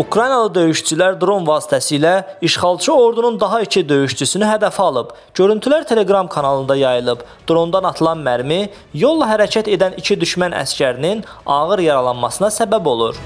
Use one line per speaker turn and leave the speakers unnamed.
Ukraynalı döyüşçülər dron vasitəsilə işğalçı ordunun daha iki döyüşçüsünü hədəfə alıb. Görüntülər Telegram kanalında yayılıb. Drondan atılan mərmi yolla hərəkət edən iki düşmən əskərinin ağır yaralanmasına səbəb olur.